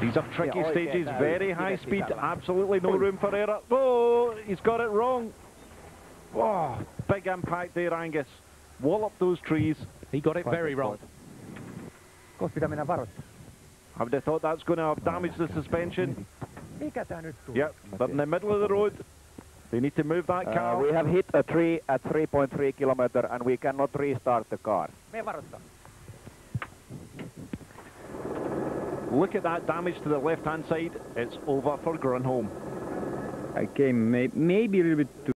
These are tricky Yeah, stages, okay, very uh, high speed, absolutely no room for error. Oh, he's got it wrong. Oh, big impact there, Angus. Wallop those trees. He got it very wrong. Koska pitää. I would have thought that's going to have damaged the suspension. Mikä tää nyt tuli? Yep, but in the middle of the road, they need to move that Uh, car. we have hit a tree at 3.3 kilometer and we cannot restart the car. Look at that damage to the left-hand side. It's over for Grönholm. May, maybe a little bit too